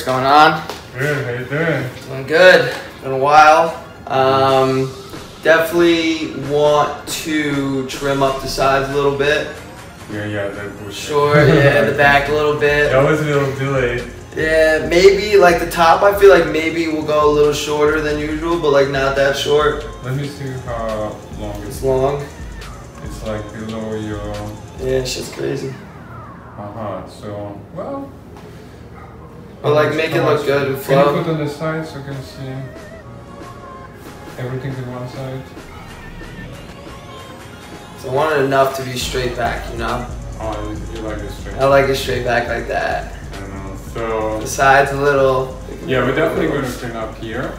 What's going on? Good, how you doing? Doing good. Been a while. Um, definitely want to trim up the sides a little bit. Yeah, yeah, that Sure, yeah, the back a little bit. That was a little delayed. Yeah, maybe like the top. I feel like maybe we'll go a little shorter than usual, but like not that short. Let me see how long It's it's. long. It's like below your. Yeah, shit's crazy. Uh huh. So well. But like make it look much- good and Can you flow. put on the side so I can see everything to one side? So I want it enough to be straight back, you know. Oh, you, you like this straight? I like it straight back like that. I don't know. So The sides a little. yeah, we're definitely going to clean up here.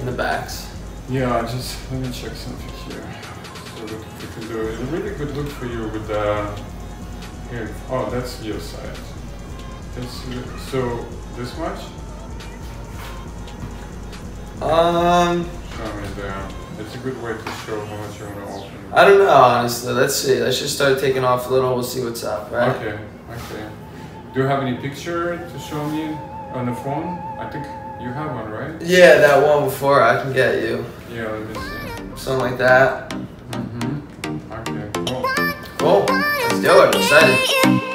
In the backs. Yeah, just let me check something here. So look, we can do a really good look for you with the here. Oh, that's your side. That's your- so this much. Um, Show me there. It's a good way to show how much you want to open. I don't know honestly. Let's see. Let's just start taking off a little. We'll see what's up, right? Okay, okay. Do you have any picture to show me on the phone? I think you have one, right? Yeah, that one before I can get you. Yeah, let me see. Something like that. Mm-hmm. Okay, cool. Cool. Let's do it. I'm excited.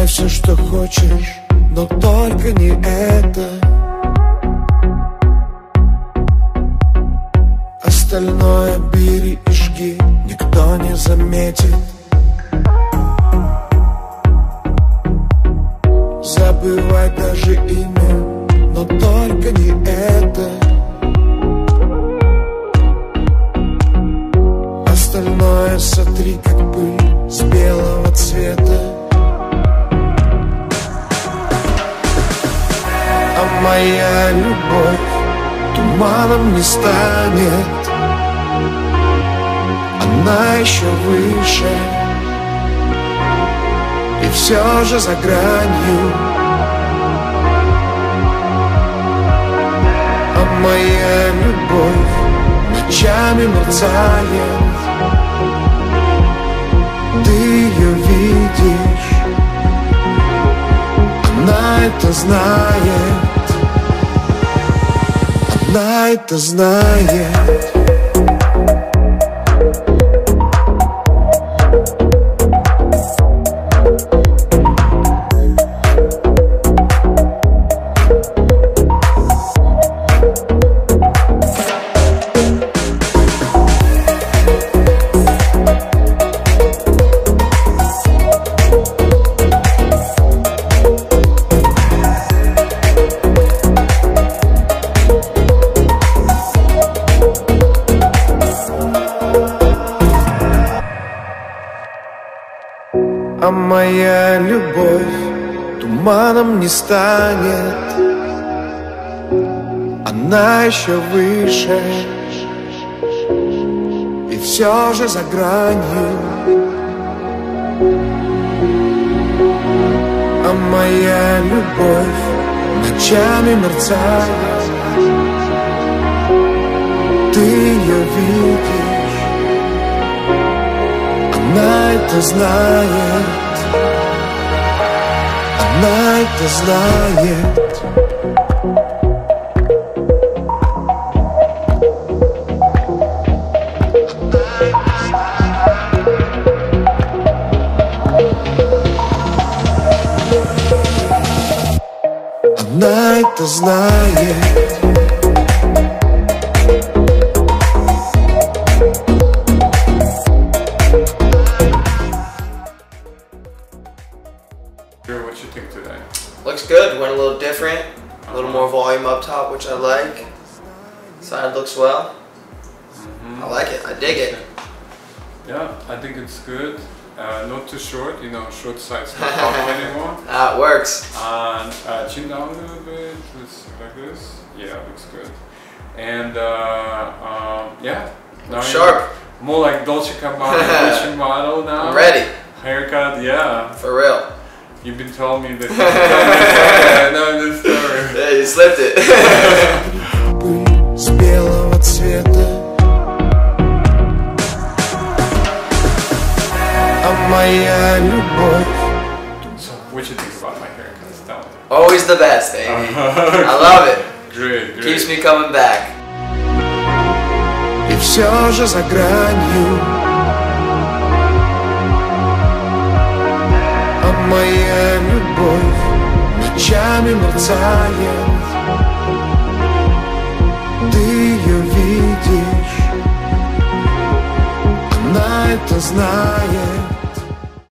Забирай все, что хочешь, но только не это. Остальное бери и жги, никто не заметит. Забывай даже имя, но только не это. Остальное сотри, как пыль с белого цвета моя любовь туманом не станет. Она еще выше. И все же за гранью. А моя любовь ночами мерцает. Ты ее видишь. Она это знает Она это знает не станет. Она еще выше. И все же за гранью. А моя любовь ночами мерцает. Ты ее видишь. Она это знает Она это знает. Она это знает good. Uh, not too short, you know, short side's not common anymore. Ah, it works. And uh, chin down a little bit, like this. Yeah, looks good. And uh, um, yeah, now Sharp. More like Dolce Gabbana Gucci model now. I'm ready. Haircut, yeah. For real. You've been telling me that. I know this story. Yeah, you slipped it. Моя любовь So, what you think about my haircut? Tell me. Always the best, baby. I love it. Great, great. Keeps me coming back. И все же за гранью А моя любовь ночами мерцает Ты ее видишь Она это знает